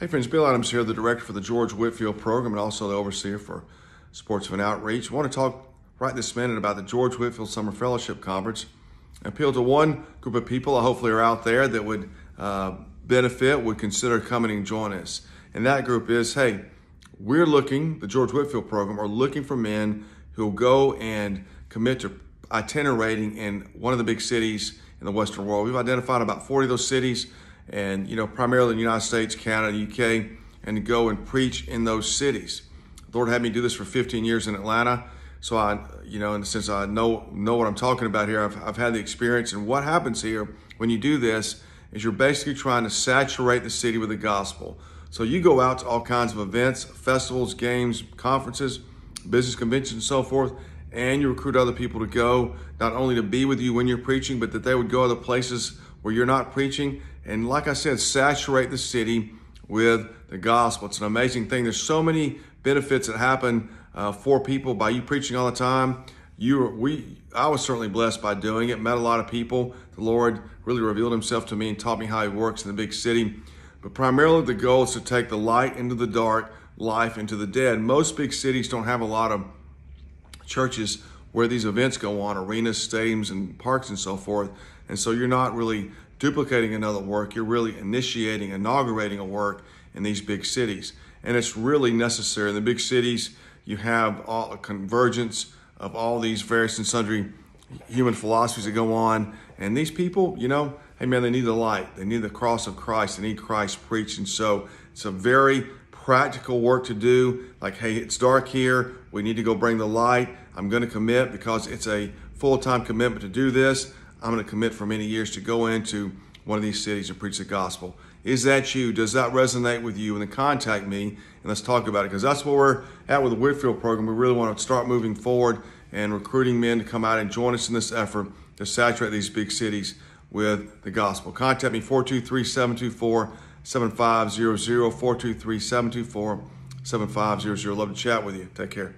Hey friends, Bill Adams here, the director for the George Whitefield program and also the overseer for Sportsman Outreach. I want to talk right this minute about the George Whitefield Summer Fellowship Conference. I appeal to one group of people hopefully are out there that would uh, benefit, would consider coming and join us. And that group is, hey, we're looking, the George Whitefield program, are looking for men who will go and commit to itinerating in one of the big cities in the Western world. We've identified about 40 of those cities and you know primarily in the United States, Canada, UK, and go and preach in those cities. The Lord had me do this for 15 years in Atlanta, so I, you know, in the sense I know know what I'm talking about here. I've, I've had the experience, and what happens here when you do this is you're basically trying to saturate the city with the gospel. So you go out to all kinds of events, festivals, games, conferences, business conventions, and so forth, and you recruit other people to go, not only to be with you when you're preaching, but that they would go other places where you're not preaching. And like I said, saturate the city with the gospel. It's an amazing thing. There's so many benefits that happen uh, for people by you preaching all the time. You, we, I was certainly blessed by doing it. Met a lot of people. The Lord really revealed Himself to me and taught me how He works in the big city. But primarily, the goal is to take the light into the dark, life into the dead. Most big cities don't have a lot of churches where these events go on, arenas, stadiums, and parks and so forth. And so you're not really duplicating another work, you're really initiating, inaugurating a work in these big cities. And it's really necessary. In the big cities, you have all, a convergence of all these various and sundry human philosophies that go on. And these people, you know, hey man, they need the light. They need the cross of Christ. They need Christ preached. And so it's a very practical work to do. Like, hey, it's dark here. We need to go bring the light. I'm going to commit because it's a full-time commitment to do this. I'm going to commit for many years to go into one of these cities and preach the gospel. Is that you? Does that resonate with you? And then contact me and let's talk about it because that's where we're at with the Whitefield program. We really want to start moving forward and recruiting men to come out and join us in this effort to saturate these big cities with the gospel. Contact me 423 724 7500 423 724 7500. Love to chat with you. Take care.